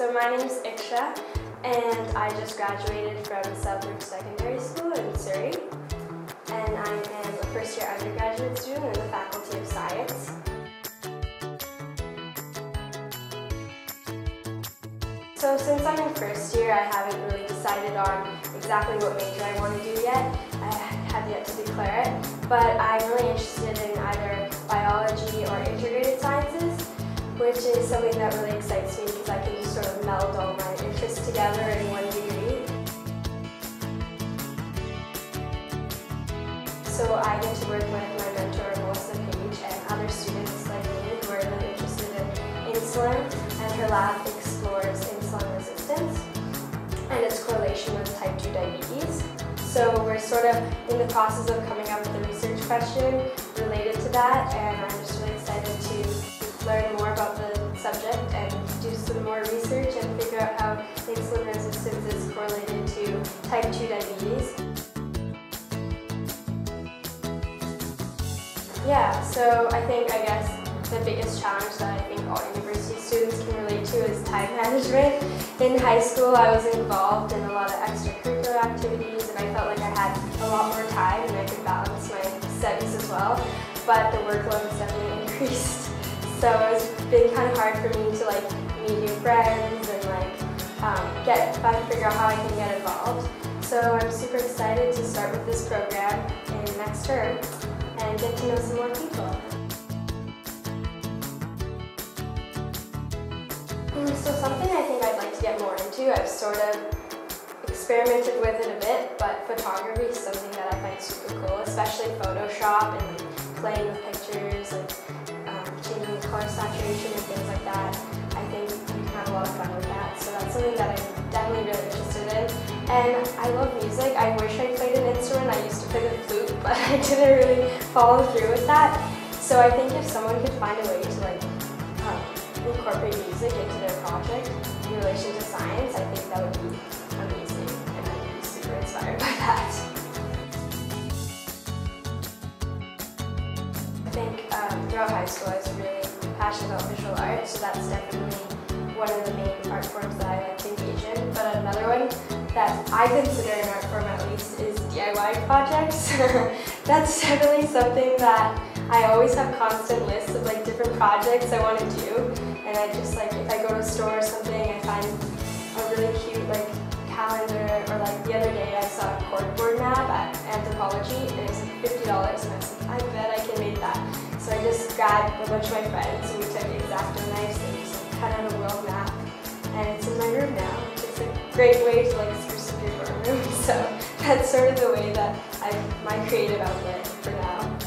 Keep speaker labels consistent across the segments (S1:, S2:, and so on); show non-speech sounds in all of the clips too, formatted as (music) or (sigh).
S1: So my name is Iksha, and I just graduated from Southbrook Secondary School in Surrey. And I am a first year undergraduate student in the Faculty of Science. So since I'm in first year, I haven't really decided on exactly what major I want to do yet. I have yet to declare it, but I'm really interested in either biology or integrated sciences, which is something that really excites me because can sort of meld all my interests together in one degree. So I get to work with my mentor, Melissa Page, and other students like me who are really interested in insulin, and her lab explores insulin resistance and its correlation with type 2 diabetes. So we're sort of in the process of coming up with a research question related to that, and I'm just Yeah, so I think, I guess, the biggest challenge that I think all university students can relate to is time management. In high school, I was involved in a lot of extracurricular activities and I felt like I had a lot more time and I could balance my studies as well, but the workload has definitely (laughs) increased. So it's been kind of hard for me to like meet new friends and like um, get try to figure out how I can get involved. So I'm super excited to start with this program in next term and get to know some more people. Mm, so something I think I'd like to get more into, I've sort of experimented with it a bit, but photography is something that I find super cool, especially Photoshop and playing with pictures, like um, changing the color saturation and things like that. I think you can have a lot of fun with that. So that's something that I'm And I love music. I wish I played an instrument. I used to play the flute, (laughs) but I didn't really follow through with that. So I think if someone could find a way to like um, incorporate music into their project in relation to science, I think that would be amazing. And I'd be super inspired (laughs) by that. I think um, throughout high school I was really passionate about visual art, so that's definitely one of the main art forms that I like to engage in. But another one that I consider an art form at least is DIY projects. (laughs) that's definitely something that I always have constant lists of like different projects I want to do. And I just like, if I go to a store or something, I find a really cute like calendar or like the other day I saw a corkboard map at Anthropologie and it was like $50 and I was like, I bet I can make that. So I just grabbed a bunch of my friends and we took X-Acto knives and just like, cut out a world map great way to like spruce up your dorm room. (laughs) So that's sort of the way that I my creative outlet for now.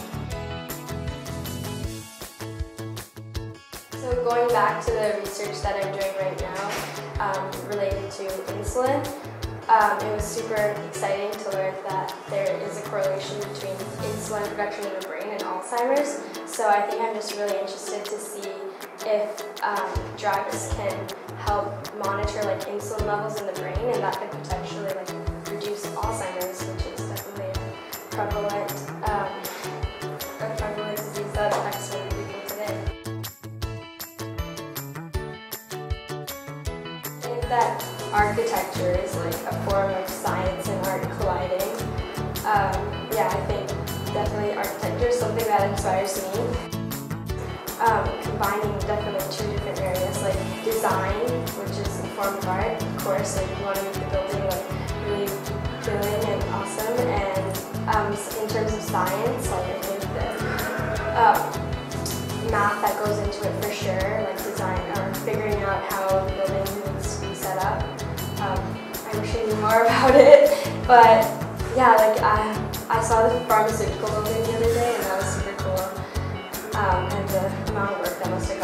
S1: So going back to the research that I'm doing right now um, related to insulin, um, it was super exciting to learn that there is a correlation between insulin production in the brain and Alzheimer's. So I think I'm just really interested to see if um, drugs can help monitor like insulin levels in the brain and that could potentially like reduce Alzheimer's, which is definitely prevalent, um, prevalent disease that affects many people today. That architecture is like a form of science and art colliding. Um, yeah, I think definitely architecture is something that inspires me. Um, combining definitely two different areas, like design, which is a form of art, of course, like you want to make the building like really appealing and awesome, and um, in terms of science, like I think that uh, math that goes into it for sure, like design or figuring out how the building needs to be set up. Um, I wish I knew more (laughs) about it, but yeah, like I, I saw the pharmaceutical building the other day Um, and the amount of work that have gone into